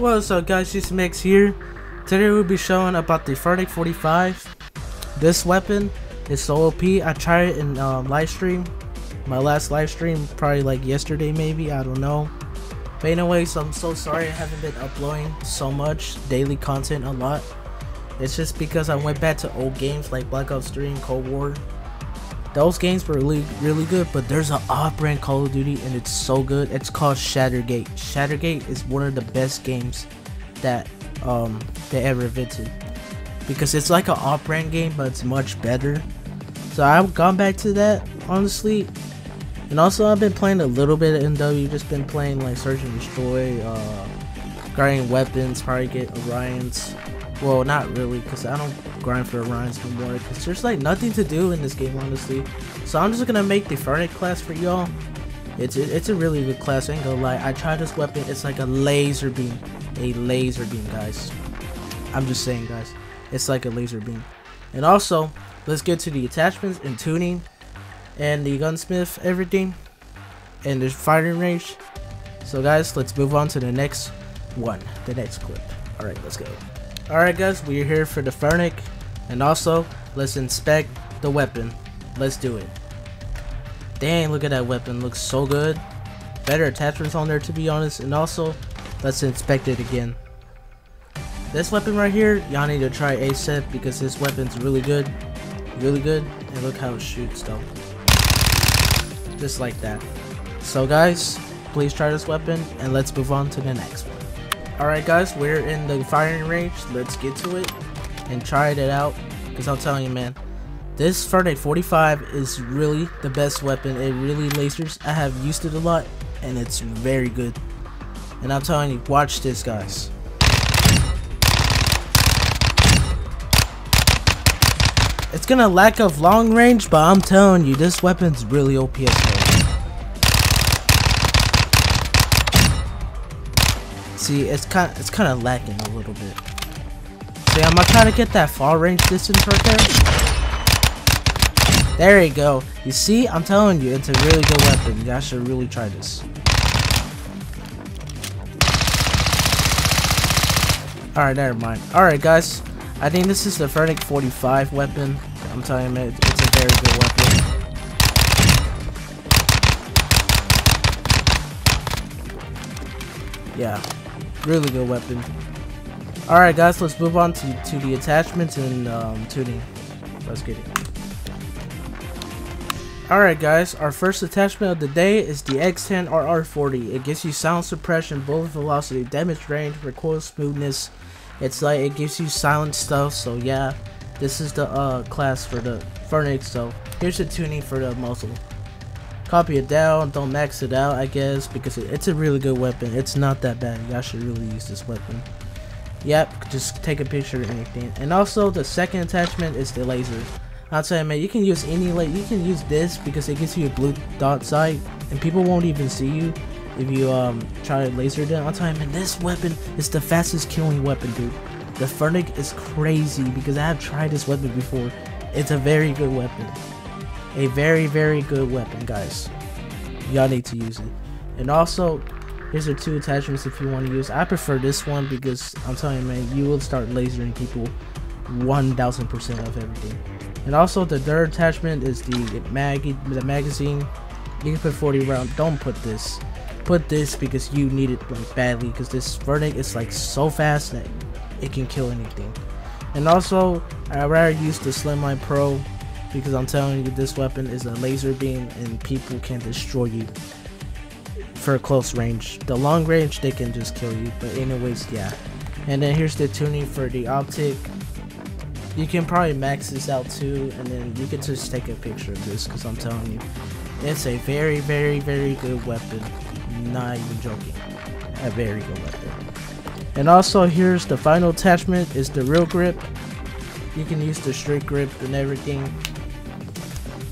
What's up guys, it's Mix here. Today we'll be showing about the Fennec 45. This weapon is so OP. I tried it in um, live stream. My last live stream, probably like yesterday maybe, I don't know. But anyways, I'm so sorry I haven't been uploading so much daily content a lot. It's just because I went back to old games like Black Ops 3 and Cold War. Those games were really, really good, but there's an off-brand Call of Duty and it's so good. It's called Shattergate. Shattergate is one of the best games that um, they ever invented because it's like an off-brand game, but it's much better. So I've gone back to that honestly, and also I've been playing a little bit of MW. Just been playing like Search and Destroy, uh, guarding weapons, probably get Orions. Well, not really, because I don't grind for Orions anymore, because there's like nothing to do in this game, honestly. So I'm just gonna make the Fennec class for y'all. It's a, it's a really good class, I ain't gonna lie. I tried this weapon, it's like a laser beam. A laser beam, guys. I'm just saying, guys. It's like a laser beam. And also, let's get to the attachments and tuning and the gunsmith, everything, and the firing range. So guys, let's move on to the next one, the next clip. Alright, let's go. Alright guys, we're here for the Fennec. And also, let's inspect the weapon. Let's do it. Dang, look at that weapon. Looks so good. Better attachments on there to be honest. And also, let's inspect it again. This weapon right here, y'all need to try ASAP because this weapon's really good. Really good. And look how it shoots though. Just like that. So guys, please try this weapon and let's move on to the next one. Alright guys, we're in the firing range. Let's get to it and try it out. Because I'm telling you, man, this Fennec 45 is really the best weapon. It really lasers. I have used it a lot and it's very good. And I'm telling you, watch this, guys. It's gonna lack of long range, but I'm telling you, this weapon's really OP. See, it's kind it's kind of lacking a little bit. See, I'm gonna try to get that far range distance right there. There you go. You see, I'm telling you, it's a really good weapon. You guys should really try this. Alright, never mind. Alright, guys. I think this is the Fennec 45 weapon. I'm telling you, it's a very good weapon. Yeah, really good weapon. Alright guys, let's move on to, to the attachments and um, tuning. Let's get it. Alright guys, our first attachment of the day is the X10 RR40. It gives you sound suppression, bullet velocity, damage range, recoil smoothness. It's like, it gives you silent stuff, so yeah. This is the uh, class for the Fennec, so here's the tuning for the muzzle. Copy it down, don't max it out I guess, because it, it's a really good weapon. It's not that bad, Y'all should really use this weapon. Yep, just take a picture or anything. And also the second attachment is the laser. I'll tell you man, you can use any like you can use this because it gives you a blue dot sight and people won't even see you if you um try to laser them. I'll tell you man, this weapon is the fastest killing weapon, dude. The Fennec is crazy because I have tried this weapon before. It's a very good weapon. A very, very good weapon, guys. Y'all need to use it. And also, here's the two attachments if you want to use. I prefer this one because I'm telling you, man, you will start lasering people 1000% of everything. And also, the third attachment is the mag the magazine. You can put 40 round. Don't put this. Put this because you need it like badly because this verdict is like so fast that it can kill anything. And also, I rather use the Slimline Pro because I'm telling you, this weapon is a laser beam and people can destroy you for close range. The long range, they can just kill you. But anyways, yeah. And then here's the tuning for the optic. You can probably max this out too, and then you can just take a picture of this because I'm telling you, it's a very, very, very good weapon. Not even joking. A very good weapon. And also here's the final attachment is the real grip. You can use the straight grip and everything.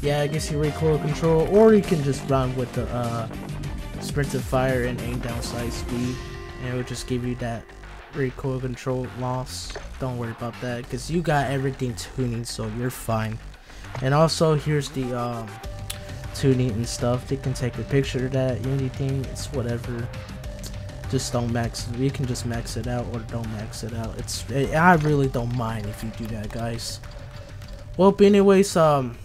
Yeah, I guess you recoil control, or you can just run with the uh, sprint to fire and aim down sight speed, and it will just give you that recoil control loss. Don't worry about that, because you got everything tuning, so you're fine. And also, here's the um, tuning and stuff. They can take a picture of that, anything, it's whatever. just don't max you can just max it out or don't max it out it's it, i really don't mind if you do that guys well anyways um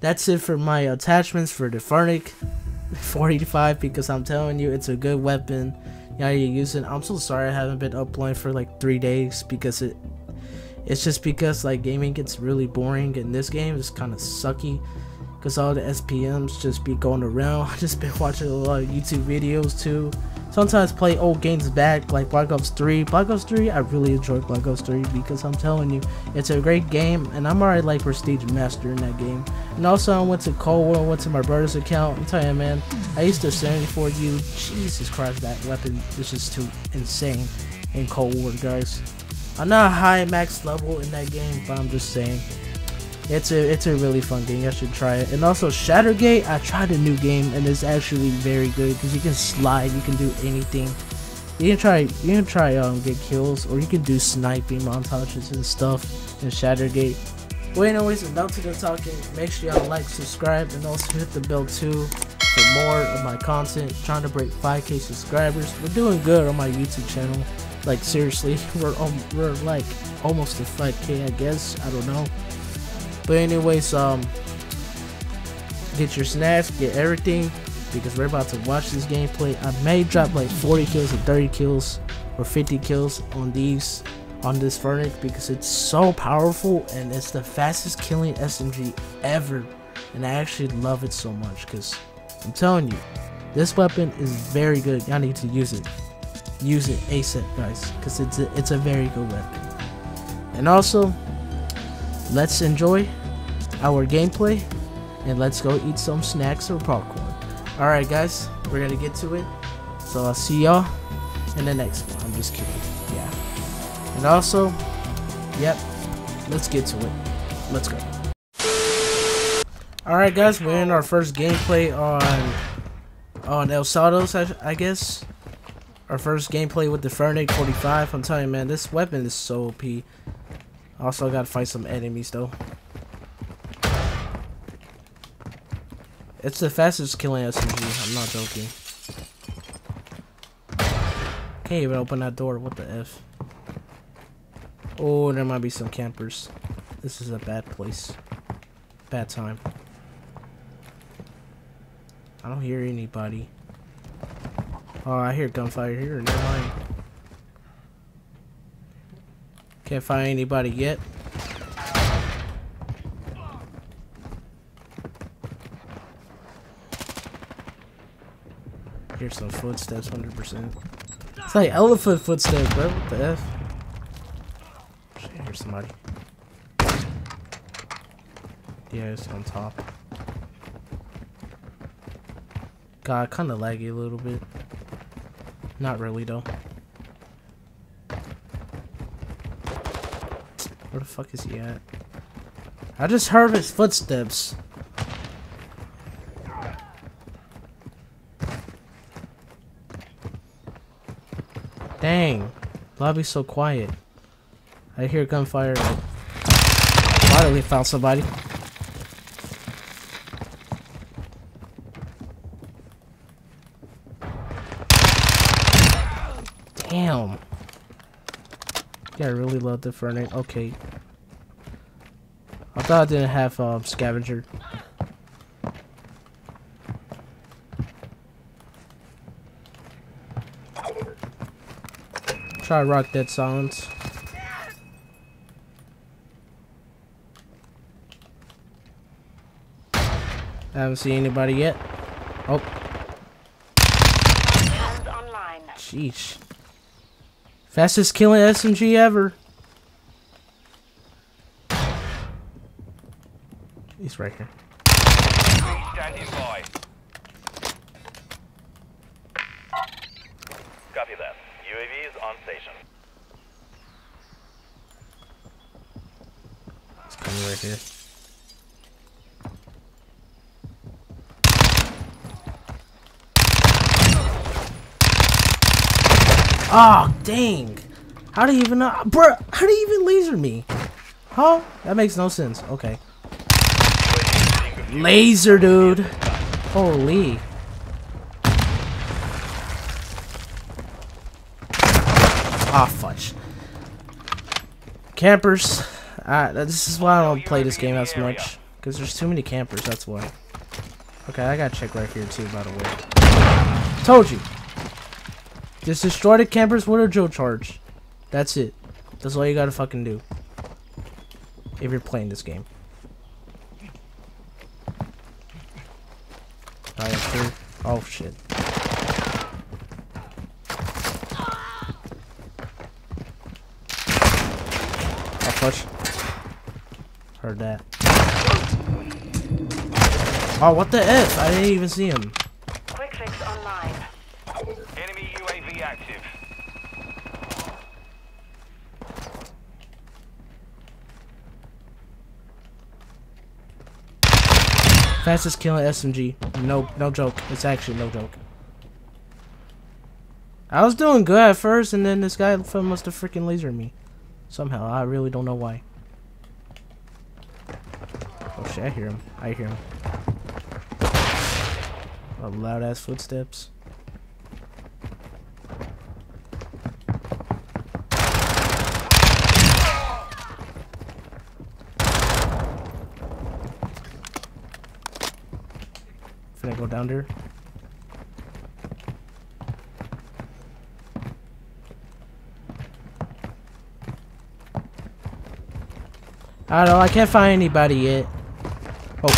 that's it for my attachments for the Fennec 485 because i'm telling you it's a good weapon yeah you use it i'm so sorry i haven't been uploading for like three days because it it's just because like gaming gets really boring and this game is kind of sucky because all the SPMs just be going around. I just been watching a lot of YouTube videos too. Sometimes play old games back like Black Ops 3. Black Ops 3, I really enjoyed Black Ops 3 because I'm telling you, it's a great game and I'm already like Prestige Master in that game. And also I went to Cold War, went to my brother's account. I'm telling you man, I used to 74 you. Jesus Christ, that weapon is just too insane in Cold War guys. I'm not high max level in that game, but I'm just saying it's a it's a really fun game. I should try it. And also Shattergate, I tried a new game and it's actually very good because you can slide, you can do anything. You can try you can try um get kills or you can do sniping montages and stuff in Shattergate. Well anyways, enough to the talking. Make sure y'all like, subscribe, and also hit the bell too for more of my content. Trying to break 5k subscribers. We're doing good on my YouTube channel. Like seriously, we're um, we're like almost to 5k I guess. I don't know. But anyways, um, get your snacks, get everything, because we're about to watch this gameplay. I may drop like 40 kills or 30 kills or 50 kills on these on this Fennec because it's so powerful and it's the fastest killing SMG ever. And I actually love it so much because I'm telling you, this weapon is very good. Y'all need to use it. Use it ASAP, guys, because it's a, it's a very good weapon. And also, let's enjoy our gameplay and let's go eat some snacks or popcorn. Alright guys, we're gonna get to it. So I'll see y'all in the next one. I'm just kidding. Yeah. And also, yep, let's get to it. Let's go. Alright guys, we're in our first gameplay on on El Saldos, I, I guess. Our first gameplay with the Fennec 45. I'm telling you, man, this weapon is so OP. Also, I gotta fight some enemies, though. It's the fastest killing SMG. I'm not joking. Can't even open that door. What the F? Oh, there might be some campers. This is a bad place. Bad time. I don't hear anybody. Oh, I hear gunfire here. Never mind. Can't find anybody yet. Hear some footsteps, 100%. It's like elephant footsteps, bro. What the F? Shit, hear somebody. Yeah, it's on top. God, kind of laggy a little bit. Not really, though. Where the fuck is he at? I just heard his footsteps. Dang. Lobby's so quiet. I hear gunfire. Finally found somebody. Damn. Yeah, I really love the Fennec. Okay. I thought I didn't have um, scavenger. Try rock dead silence. I haven't seen anybody yet. Oh. Sheesh. Fastest killing SMG ever. He's right here. Standing by. Copy that. UAV is on station. It's coming here. Oh, dang. How do you even know? Bro, how do you even laser me? Huh? That makes no sense. Okay. Laser, dude. Holy. Ah, fudge. Campers. Uh, this is why I don't play this game as much. Because there's too many campers, that's why. Okay, I gotta check right here too, by the way. Told you. Just destroy the campers with a drill charge. That's it. That's all you gotta fucking do. If you're playing this game. Oh shit. Oh push. Heard that. Oh, what the F? I didn't even see him. Quick fix online. Enemy UAV active. Fastest killing SMG. No, no joke. It's actually no joke. I was doing good at first, and then this guy must have freaking lasered me. Somehow. I really don't know why. Shit, I hear him. I hear him. Oh, loud ass footsteps. Can I go down there? I don't know, I can't find anybody yet. Oh.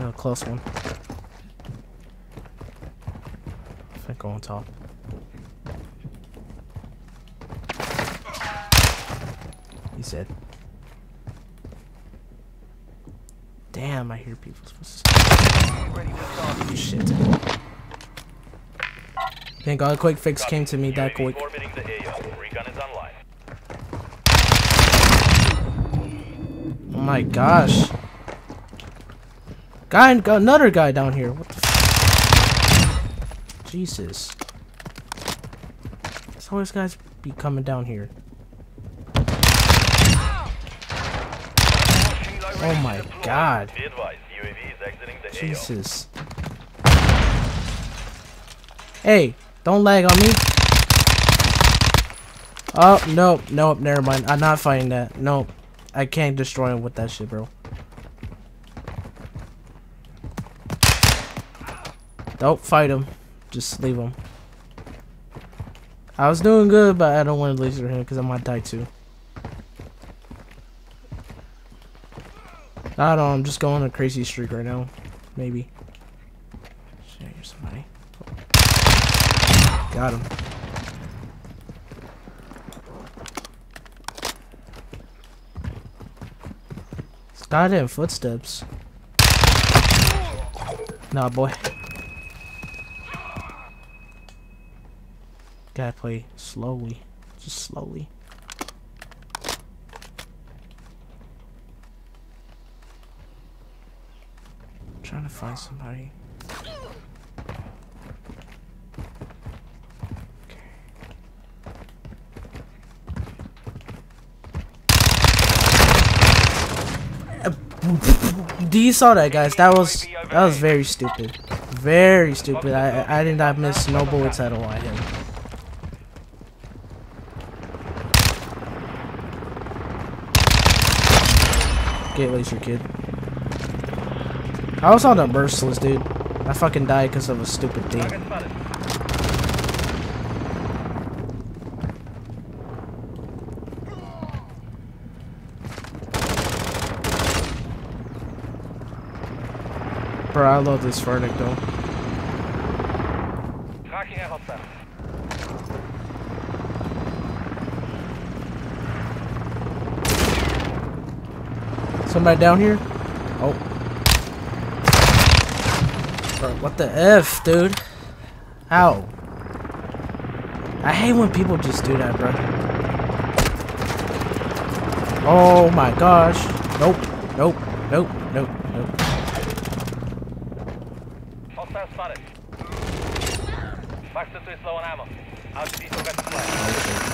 Oh, close one. I think go on top. He said. Damn, I hear people's voices. Oh, shit. Thank God, a quick fix came to me that quick. Orbiting the AO. Recon is online. Oh my gosh. Guy, got another guy down here. What the f Jesus. So always guys be coming down here. Oh my god. Be advised, UAV is exiting the Jesus. Hey, don't lag on me. Oh, nope, nope, never mind. I'm not fighting that. Nope. I can't destroy him with that shit, bro. Don't fight him. Just leave him. I was doing good, but I don't want to laser him because I might die too. I don't know, I'm just going on a crazy streak right now. Maybe. Shit, here's somebody. Got him. It's goddamn footsteps. Nah, boy. Gotta play slowly. Just slowly. trying to find somebody. Do you saw that, guys? That was that was very stupid, very stupid. I I did not miss no bullets at all at him. Get laser, kid. I was on a merciless, dude. I fucking died because of a stupid thing. I love this hostile. Somebody down here? Oh. Bro, what the F, dude? How? I hate when people just do that, bro. Oh my gosh. Nope. Nope. Nope. Nope.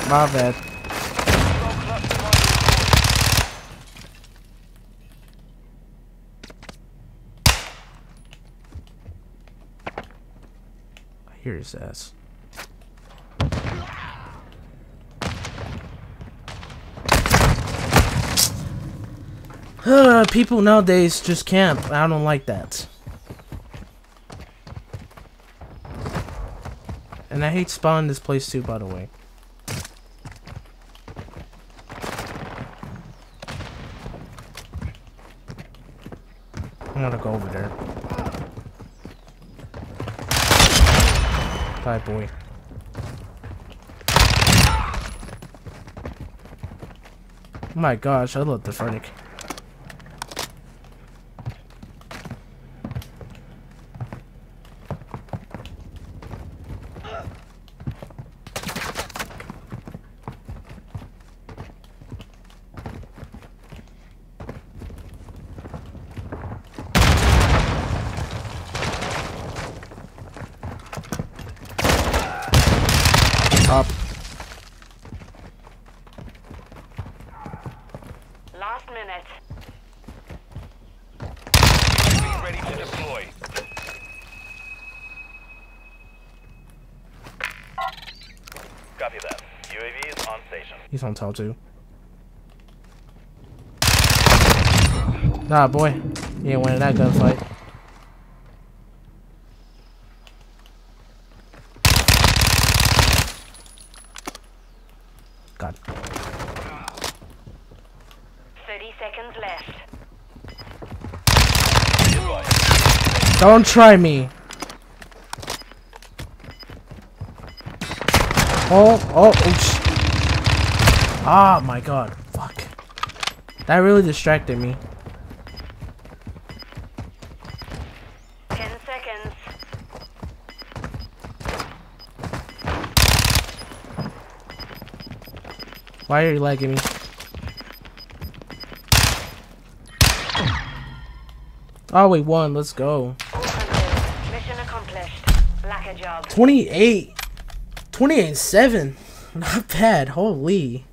My bad. I hear his ass. Uh, people nowadays just camp. I don't like that. And I hate spawning this place too, by the way. I'm gonna go over there. Bye, boy. Oh my gosh, I love the Fennec. Up. Last minute. Be ready to deploy. Copy that. UAV is on station. He's on top too. Nah, boy. He ain't winning that gunfight. God. 30 seconds left. Don't try me. Oh, oh, oops. Ah, my god. Fuck. That really distracted me. 10 seconds. Why are you lagging me? Oh, we won. Let's go. Mission accomplished. Lack a job. 28. 28 and 7. Not bad. Holy.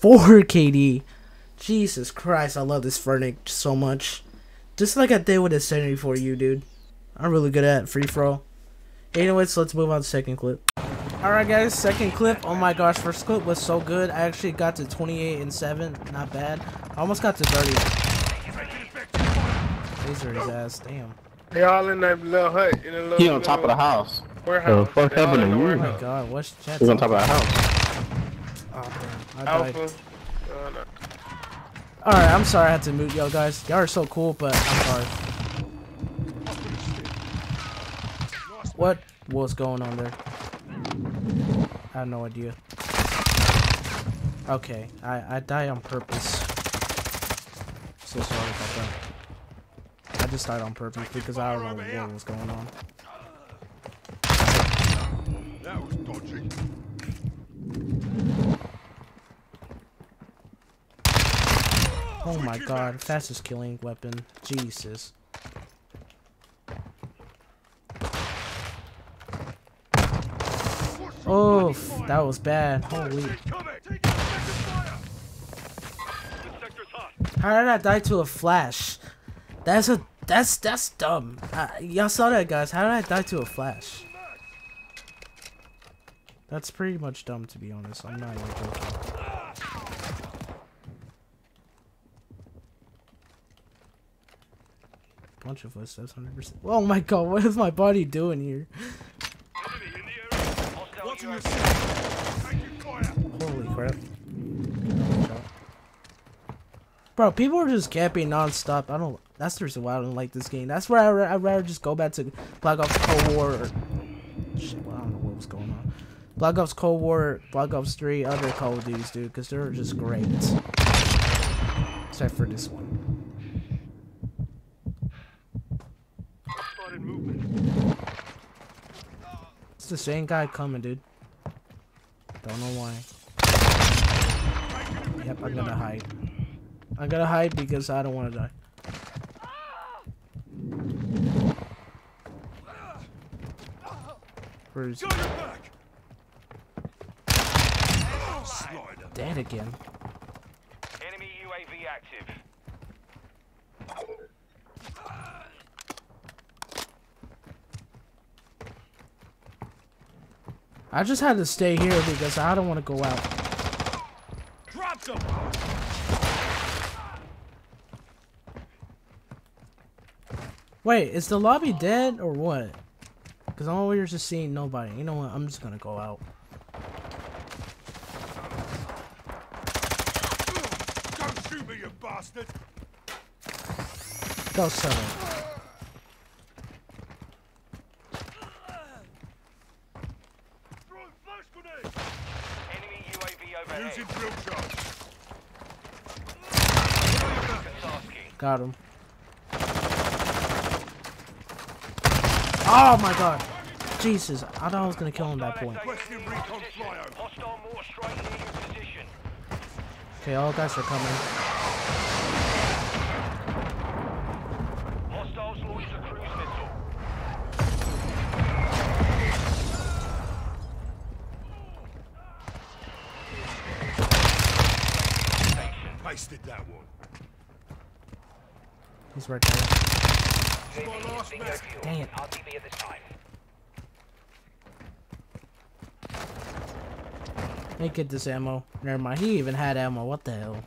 4 KD. Jesus Christ, I love this Fennec so much. Just like I did with the 74 you, dude. I'm really good at free throw. Anyways, let's move on to second clip. Alright guys, second clip. Oh my gosh, first clip was so good. I actually got to 28 and 7. Not bad. I almost got to 30. Laser his ass. Damn. They all in that little hut. In a little, He on top of the house. Warehouse. The fuck They all happened to you? Oh my god, what's chat? He's on top of the house. Oh, damn. I died. Alpha. Uh, no. Alright, I'm sorry I had to mute y'all guys. Y'all are so cool, but I'm sorry. What was going on there? I have no idea. Okay, I, I died on purpose. So sorry about that. I just died on purpose because I don't know what was going on. That was dodgy. Oh my god, fastest killing weapon. Jesus. Oh, that was bad. Holy. Coming! Take effective fire! This sector's hot. How did I die to a flash? That's a that's that's dumb. Uh, y'all saw that, guys. How did I die to a flash? That's pretty much dumb, to be honest. I'm not even joking. Bunch of footsteps, hundred percent. Oh my god, what is my body doing here? Holy crap. Bro, people are just camping non-stop. I don't. That's the reason why I don't like this game. That's where I, I'd rather just go back to Black Ops Cold War. Or, shit, well, I don't know what was going on. Black Ops Cold War, Black Ops 3, other Call of Duties, dude, because they're just great. Except for this one. The same guy coming, dude. Don't know why. Yep, I'm gonna hide. I'm gonna hide because I don't want to die. Your back. Slider. dead again? Enemy UAV active. I just had to stay here because I don't want to go out. Drop them. Wait, is the lobby dead or what? Because I'm over just seeing nobody. You know what? I'm just going to go out. Don't shoot me, you bastard! Go settle. Got him. Oh my god. Jesus, I thought I was gonna kill him at that point. Requesting recon flyover. Hostile mortar strike near your position. Okay, all guys are coming. Hostiles launched a cruise missile. That one. He's right there. Dang it. Let get this ammo. Never mind, he even had ammo. What the hell?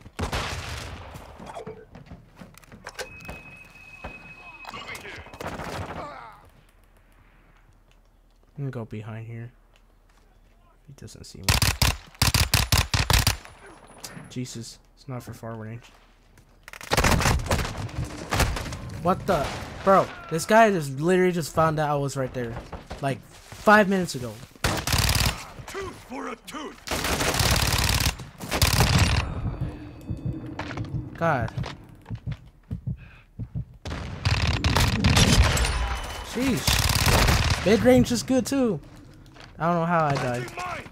I'm gonna go behind here. He doesn't see me. Jesus, it's not for far range. What the? Bro, this guy just literally just found out I was right there. Like, five minutes ago. Tooth for a tooth. God. Sheesh. Mid range is good too. I don't know how I died. Do mine.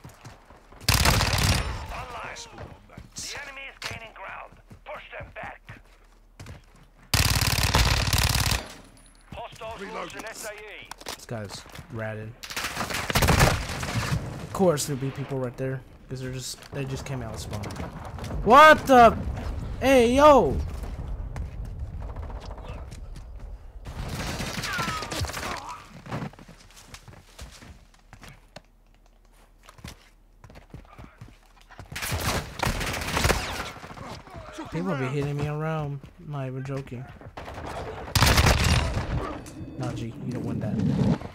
The enemy is gaining ground. Push them back. Hostiles launched an SAE. This guy's ratted. Of course there'd be people right there. Because they're just they just came out of spawn. What the Hey yo! People be hitting me around. I'm not even joking. G, you don't win that.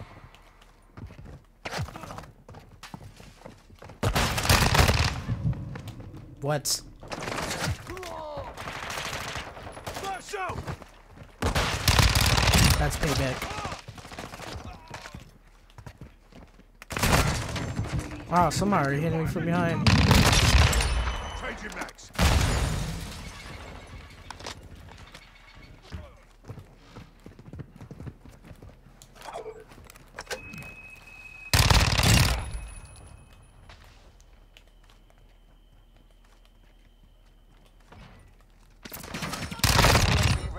What? That's payback. Wow, somebody hitting me from behind. Changing max.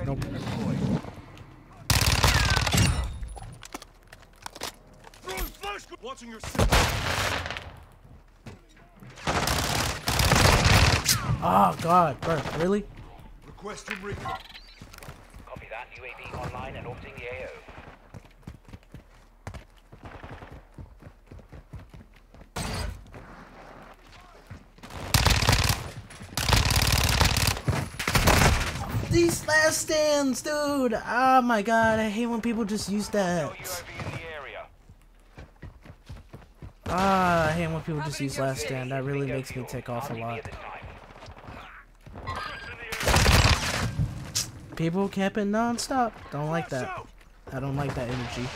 Nope. Throwing flash grenade. Watching your six. Oh ah, god, bro, really? Requesting recon. Copy that. UAV online and orbiting the AO. These last stands, dude! Oh my god, I hate when people just use that. No UAV in the area. Ah, I hate when people just use last stand. That really makes me take off a lot. at this time. People camping non-stop. Don't like that. I don't like that energy.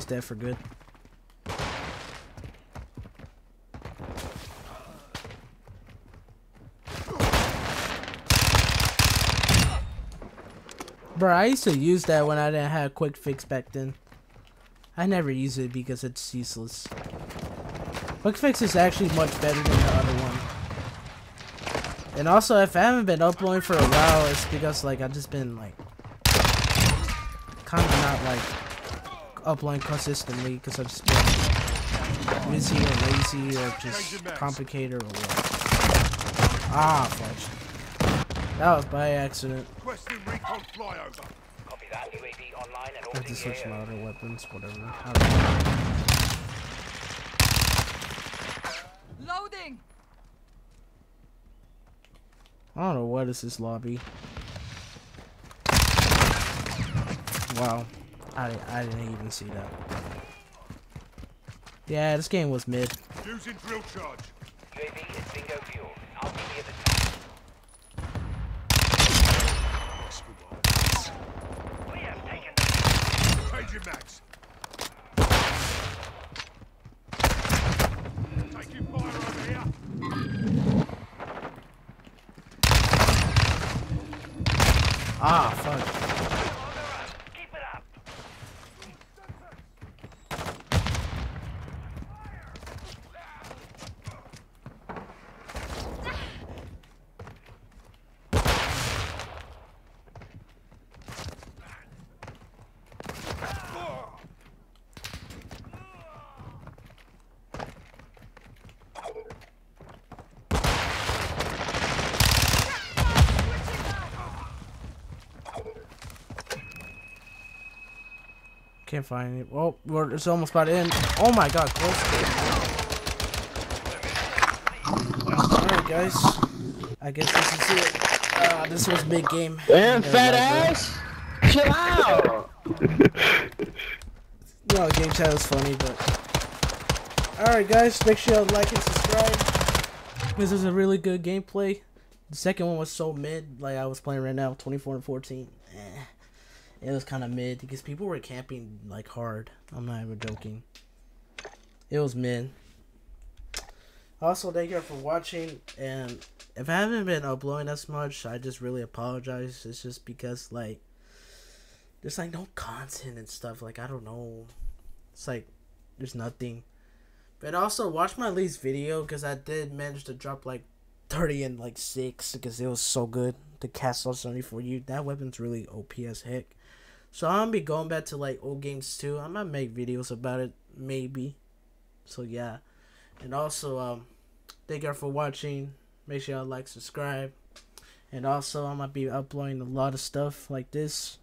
He's dead for good. Bro, I used to use that when I didn't have quick fix back then. I never use it because it's useless. Quick fix is actually much better than the other one. And also, if I haven't been uploading for a while, it's because like I've just been like kind of not like uploading consistently because I'm just been Is he a lazy or just complicated or what? Ah, fudge. That was by accident. Requesting recon flyover. Copy that. UAV online and I have to switch the my other weapons, whatever. I don't know. Loading! I don't know what is this lobby. Wow. I, I didn't even see that. Yeah, this game was mid. Using drill charge. UAV is bingo fuel. RTB at the top. We have taken the Changing max. Taking fire over here. Ah, fuck. Can't find it. Oh, we're, it's almost about to end. Oh my god, close. Alright, guys. I guess this is it. Uh, this was big game. Damn, fat ass! Chill out! No, game chat was funny, but. Alright, guys, make sure you like and subscribe. This is a really good gameplay. The second one was so mid, like I was playing right now, 24 and 14. It was kind of mid because people were camping like hard. I'm not even joking. It was mid. Also, thank you for watching. And if I haven't been uploading as much, I just really apologize. It's just because, like, there's like no content and stuff. Like, I don't know. It's like, there's nothing. But also, watch my least video because I did manage to drop like 30 and like 6 because it was so good. The Kastov 74 you That weapon's really OP as heck. So I'm be going back to like old games too. I might make videos about it, maybe. So yeah. And also, um, thank you all for watching. Make sure y'all like, subscribe. And also, I might be uploading a lot of stuff like this.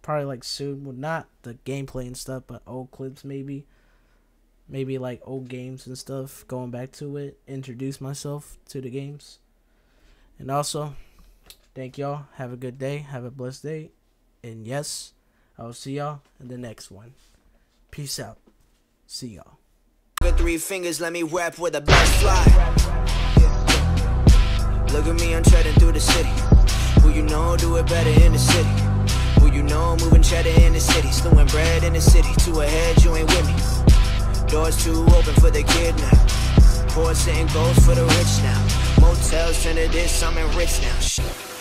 Probably like soon. Well, not the gameplay and stuff, but old clips maybe. Maybe like old games and stuff. Going back to it. Introduce myself to the games. And also, thank y'all. Have a good day. Have a blessed day. And yes, I will see y'all in the next one. Peace out. See y'all. Three fingers, let me rap with a black fly. Look at me, I'm treading through the city. Who you know do it better in the city? Who you know moving cheddar in the city? Slewing bread in the city. Two ahead, you ain't with me. Doors too open for the kid now. Poor sitting goals for the rich now. Motels turn to this, I'm rich now. Shit.